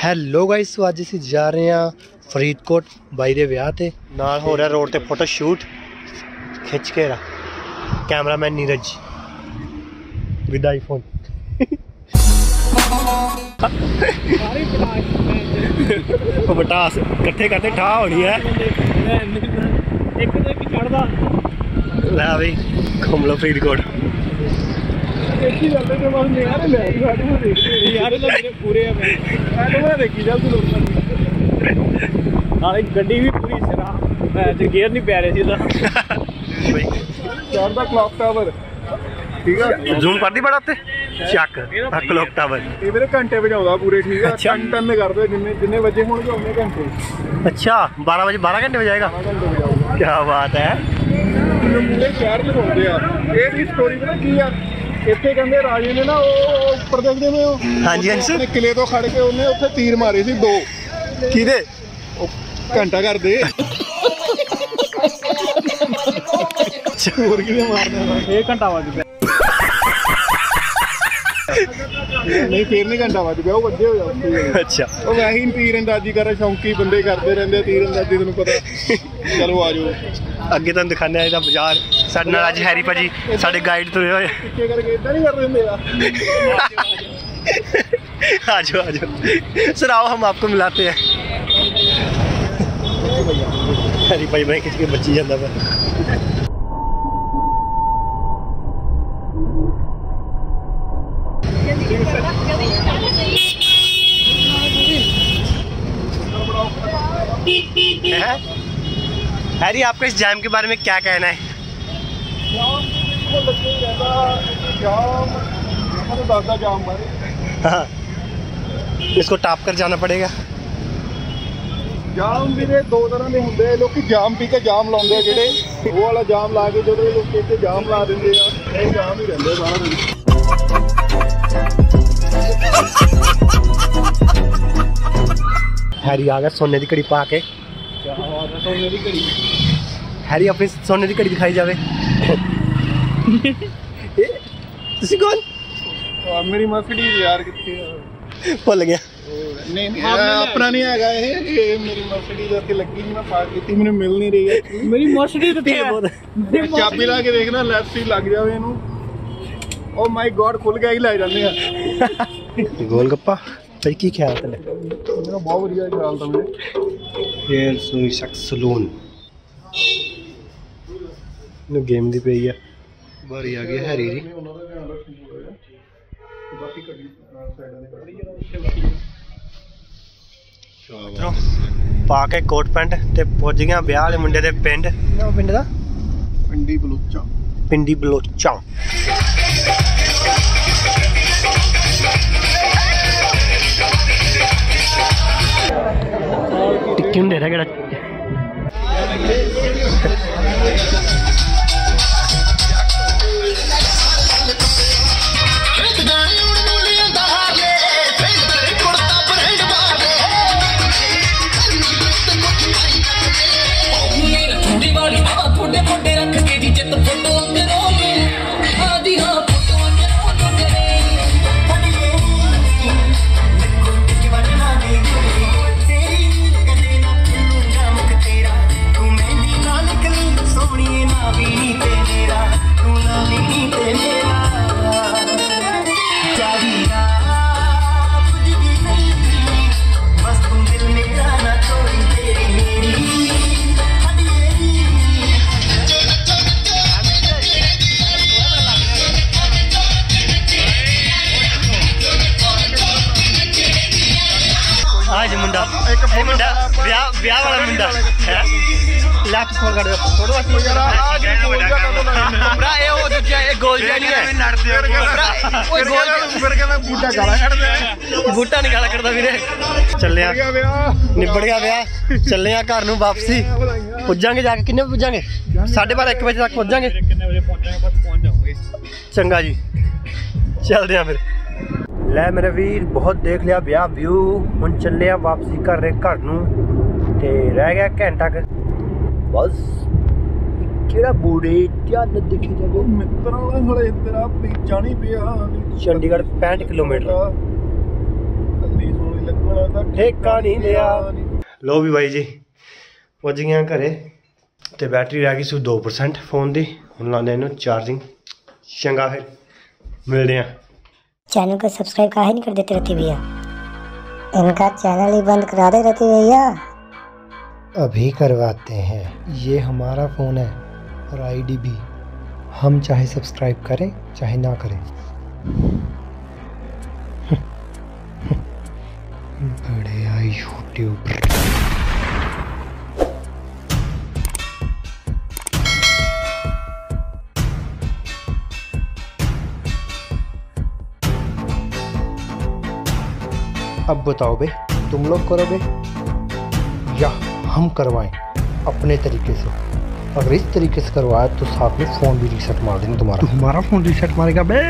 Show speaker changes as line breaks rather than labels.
Hello guys ਸੋ ਅੱਜ ਅਸੀਂ ਜਾ ਰਹੇ ਹਾਂ ਫਰੀਦਕੋਟ ਬਾਈ ਦੇ ਵਿਆਹ ਤੇ ਨਾਲ ਹੋ ਰਿਹਾ ਰੋਡ ਤੇ ਫੋਟੋ ਸ਼ੂਟ ਖਿੱਚ ਕੇ ਰਾ ਕੈਮਰਾਮੈਨ ਨੀਰਜ ਵਿਦ ਆਈਫੋਨ ਉਹ ਬਟਾਸ ਇਕੱਠੇ ਕਰਦੇ ਠਾ ਹੋਣੀ ਹੈ
ਇੱਕ ਤੇ ਇੱਕ ਚੜਦਾ
ਲੈ ਬਈ ਘੁੰਮ ਲਓ ਫਰੀਦਕੋਟ
ਦੇਖੀ ਜਾਂਦੇ ਤੇ ਬਸ ਨਿਆਰੇ ਲੈ ਸਾਡੇ ਨੂੰ ਦੇਖਦੇ ਯਾਰ ਇਹ ਮੇਰੇ ਪੂਰੇ ਆ ਮੈਂ ਸਾਡੇ ਨੂੰ ਦੇਖੀ ਜਾਂਦੇ ਲੋਕਾਂ ਦੀ ਨਾਲੇ ਗੱਡੀ ਵੀ ਪੂਰੀ ਸਿਰਾ ਮੈਂ ਤੇ ਗੇਅਰ ਨਹੀਂ ਪੈ ਰਹੇ ਸੀ ਤਾਂ
ਬਈ
ਚੜਦਾ ਕਲੌਕ ਟਾਵਰ ਠੀਕ ਆ
ਜ਼ੂਮ ਕਰਦੀ ਬੜਾ ਉੱਤੇ ਚੱਕ ਆ ਕਲੋਕ ਟਾਵਰ
ਇਹ ਮੇਰੇ ਘੰਟੇ ਵਜਾਉਂਦਾ ਪੂਰੇ ਠੀਕ ਆ
ਅੱਛਾ।
ਟਨ ਟਨ ਕਰਦੇ ਜਿੰਨੇ ਜਿੰਨੇ ਵਜੇ ਹੋਣਗੇ ਉਹਨੇ ਘੰਟੇ
ਅੱਛਾ 12 ਵਜੇ 12 ਘੰਟੇ ਵਜਾਏਗਾ
ਘੰਟੇ ਵਜਾਊਗਾ
ਕੀ ਬਾਤ ਹੈ
ਮੈਨੂੰ ਪੂਰੇ ਸ਼ਹਿਰ ਚ ਘੁੰਮਦੇ ਆ ਇਹ ਦੀ ਸਟੋਰੀ ਪਤਾ ਕੀ ਆ ਇੱਥੇ ਕਹਿੰਦੇ ਰਾਜੇ ਨੇ ਨਾ ਉਹ ਉਹ ਉੱਪਰ ਦੇਖਦੇ ਨੇ ਉਹ
ਹਾਂਜੀ, ਹਾਂਜੀ।
ਆਪਣੇ ਕਿਲੇ ਤੋਂ ਖੜ ਕੇ ਉਹਨੇ ਉੱਥੇ ਤੀਰ ਮਾਰੇ ਸੀ ਦੋ
ਕਿਹਦੇ
ਘੰਟਾ ਕਰਦੇ ਹੋਰ ਕਿਵੇਂ ਮਾਰਨਾ ਇਹ ਘੰਟਾ ਵੱਜ ਗਿਆ ਨਹੀਂ ਫੇਰ ਨਹੀਂ ਘੰਟਾ ਵੱਜ ਗਿਆ ਉਹ ਵੱਡੇ ਹੋ। ਜਾਂਦੇ
ਅੱਛਾ।
ਉਹ ਮੈਂ ਹੀ ਤੀਰ ਅੰਦਾਜ਼ੀ ਕਰ ਸ਼ੌਂਕੀ ਬੰਦੇ ਕਰਦੇ ਰਹਿੰਦੇ ਤੀਰ ਅੰਦਾਜ਼ੀ ਤੁਹਾਨੂੰ ਪਤਾ। ਚਲੋ ਆ ਜਾਓ।
ਅੱਗੇ ਤੁਹਾਨੂੰ ਦਿਖਾਣੇ ਆ ਇਹਦਾ ਬਾਜ਼ਾਰ ਸਾਡੇ ਨਾਲ ਅੱਜ ਹੈਰੀ ਭਾਜੀ ਸਾਡੇ ਗਾਈਡ ਤੁਰੇ ਹੋਏ।
ਕਿੱਥੇ ਕਰਕੇ ਇਦਾਂ ਨਹੀਂ ਕਰਦੇ ਮੇਰਾ ਆ।
ਜਾਓ ਆ ਜਾਓ। ਸਰ ਆਓ ਹਮ ਆਪਕੋ ਮਿਲਾਤੇ ਹੈ। ਹੈਰੀ ਭਾਈ ਮੈਂ ਕਿਸ ਕੇ ਬੱਚੀ ਜਾਂਦਾ ਪਿਆ। हैरी आपका इस जैम के बारे में क्या कहना है
ਜਾਮ ਉਹ ਲੱਗੇ ਹੀ ਰਹਿੰਦਾ ਜਾਮ ਮੈਂ ਤਾਂ ਦੱਸਦਾ ਜਾਮ ਬਾਰੇ
हाँ इसको टाप कर जाना पड़ेगा
ਜਾਮ ਵੀਰੇ ਦੋ ਤਰ੍ਹਾਂ ਦੇ ਹੁੰਦੇ ਆ ਲੋਕੀ ਜਾਮ ਪੀ ਕੇ ਜਾਮ ਲਾਉਂਦੇ ਆ ਜਿਹੜੇ ਉਹ ਵਾਲਾ ਜਾਮ ਲਾ ਕੇ ਜਦੋਂ ਇਹ ਲੋਕੀ ਇੱਥੇ ਜਾਮ ਲਾ ਦਿੰਦੇ ਆ ਇਹ ਜਾਮ ਹੀ ਰਹਿੰਦੇ ਆ ਸਾਰਾ ਦਿਨ
हैरी आ गया सोने की घड़ी पा के
ਸੋਨੇ ਦੀ ਘੜੀ।
ਹੈਰੀ ਆਪਣੀ ਸੋਨੇ ਦੀ ਘੜੀ ਦਿਖਾਈ ਜਾਵੇ। ਇਹ ਤੁਸੀਂ ਕੌਣ?
ਮੇਰੀ ਮਰਸੀਡੀਜ਼ ਯਾਰ ਕਿੱਥੇ ਆ?
ਭੁੱਲ ਗਿਆ।
ਨਹੀਂ ਨਹੀਂ ਆਪਣਾ ਨਹੀਂ ਹੈਗਾ ਇਹ ਇਹ ਮੇਰੀ ਮਰਸੀਡੀਜ਼ ਉੱਥੇ ਲੱਗੀ ਨਹੀਂ ਮੈਂ ਪਾਰਕ ਕੀਤੀ ਮੈਨੂੰ ਮਿਲ ਨਹੀਂ ਰਹੀ ਹੈ
ਮੇਰੀ ਮਰਸੀਡੀਜ਼
ਇਹ ਬਹੁਤ
ਇਹ ਚਾਬੀ ਲਾ ਕੇ ਦੇਖਣਾ ਲੈਫਟ ਸਾਈਡ ਲੱਗ ਜਾਵੇ ਇਹਨੂੰ। ਓ ਮਾਈ ਗॉड ਖੁੱਲ ਗਿਆ ਹੀ ਲੈ ਜਾਂਦੇ ਆ।
ਗੋਲ ਗੱਪਾ ਭਾਈ ਕੀ ਖਿਆਲ ਤੇ
ਮੇਰਾ ਬਹੁਤ ਵਧੀਆ ਖਿਆਲ ਤਾਂ ਮੇਰੇ।
ਫੇਰ ਸੂਈ ਸ਼ਕ ਸਲੂਨ ਨੂੰ ਗੇਮ ਦੀ ਪਈ ਆ। ਬਾਰੀ ਆ ਗਈ ਹੈਰੀ ਦੀ।
ਬਾਕੀ ਕੱਢੀ ਸਾਈਡਾਂ
ਪਾ ਕੇ ਕੋਟ ਪੈਂਟ ਤੇ ਪੁੱਜ ਗਿਆ ਵਿਆਹ ਵਾਲੇ ਮੁੰਡੇ ਦੇ ਪਿੰਡ। ਨਾ ਪਿੰਡ ਦਾ?
ਪਿੰਡੀ ਬਲੂਚਾ
ਪਿੰਡੀ ਬਲੋਚਾਂ।
क्यों दे रहा ਜੀ
ਮੁੰਡਾ ਇਹ ਮੁੰਡਾ ਵਿਆਹ ਵਿਆਹ ਵਾਲਾ ਮੁੰਡਾ ਹੈ ਲੈਫਟ ਫੋਰ ਕਰ ਦਿਓ ਫੋਟੋ ਵਾਸਤੇ
ਯਾਰ ਆ ਜੀ ਗੋਲ ਜਾ ਕਰ
ਭਰਾ ਇਹ ਉਹ ਦੂਜਾ ਇਹ ਗੋਲ ਜਿਹਾ ਨਹੀਂ ਹੈ
ਲੜਦੇ ਹੋ
ਓਏ ਗੋਲ
ਫਿਰ ਕਹਿੰਦਾ ਬੂਟਾ ਗਾਲਾਂ ਕੱਢਦਾ
ਬੂਟਾ ਨਹੀਂ ਗਾਲਾ ਕਰਦਾ ਵੀਰੇ ਚੱਲਿਆ
ਗਿਆ ਵਿਆਹ
ਨਿਬੜ ਗਿਆ ਵਿਆਹ ਚੱਲੇ ਆ ਘਰ ਨੂੰ ਵਾਪਸੀ ਪੁੱਜਾਂਗੇ ਜਾ ਕੇ ਕਿੰਨੇ ਵਜੇ ਪੁੱਜਾਂਗੇ 12:30 1 ਵਜੇ ਤੱਕ ਪੁੱਜਾਂਗੇ
ਕਿੰਨੇ ਵਜੇ ਪਹੁੰਚਾਂਗੇ ਬਸ ਪਹੁੰਚ ਜਾਵਾਂਗੇ
ਚੰਗਾ ਜੀ ਚੱਲਦੇ ਆ ਫਿਰ ਲੈ ਮੇਰੇ ਵੀਰ ਬਹੁਤ ਦੇਖ ਲਿਆ ਵਿਆਹ ਵਿਊ ਹੁਣ ਚੱਲੇ ਆ ਵਾਪਸੀ ਕਰ ਰਹੇ ਘਰ ਨੂੰ ਤੇ ਰਹਿ ਗਿਆ ਘੰਟਾ ਕੁ। ਬਸ ਕਿਹੜਾ ਬੂੜੇ ਧਿਆਨ ਦੇਖੀ ਜਾਵੇ।
ਮਿੱਤਰਾਂ ਦਾ ਹਲੇ ਤੇਰਾ ਪੀਚਾ ਨਹੀਂ ਪਿਆ।
ਚੰਡੀਗੜ੍ਹ 65 ਕਿਲੋਮੀਟਰ।
ਕੱਲੀ ਸੋਹਣੀ ਨਹੀਂ ਲੱਗਣਾ ਤਾਂ
ਠੇਕਾ ਨਹੀਂ ਲਿਆ। ਲੋ ਵੀ ਬਾਈ ਜੀ ਪੁੱਜ ਹਾਂ ਘਰੇ ਤੇ ਬੈਟਰੀ ਰਹਿ ਗਈ ਸੀ 2% ਫੋਨ ਦੀ। ਹੁਣ ਲਾਉਂਦੇ ਇਹਨੂੰ ਚਾਰਜਿੰਗ ਚੰਗਾ ਫਿਰ ਮਿਲਦੇ ਹਾਂ
चैनल को सब्सक्राइब काहे नहीं कर देते रहते भैया। इनका चैनल ही बंद करा दे रहते भैया।
अभी करवाते हैं। ये हमारा फ़ोन है और आईडी भी। हम चाहे सब्सक्राइब करें, चाहे ना करें। बड़े आई यूट्यूबर अब बताओ बे, तुम लोग करो बे। या, हम करवाएँ, अपने तरीके से। अगर इस तरीके से करवाया तो साथ में फ़ोन भी रीसेट मार देंगे तुम्हारा। तुम्हारा फ़ोन रीसेट मारेगा बे।